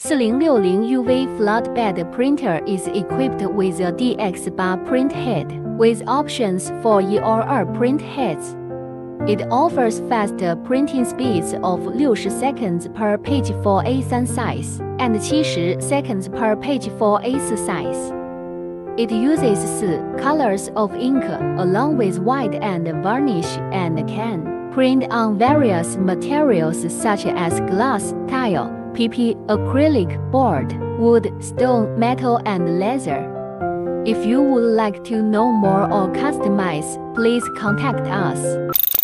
4060 UV flatbed printer is equipped with a DX bar print head with options for EOR print heads. It offers fast printing speeds of 60 seconds per page for A3 size and 70 seconds per page for A4 size. It uses four colors of ink along with white and varnish and can print on various materials such as glass, tile, PP, acrylic, board, wood, stone, metal, and leather. If you would like to know more or customize, please contact us.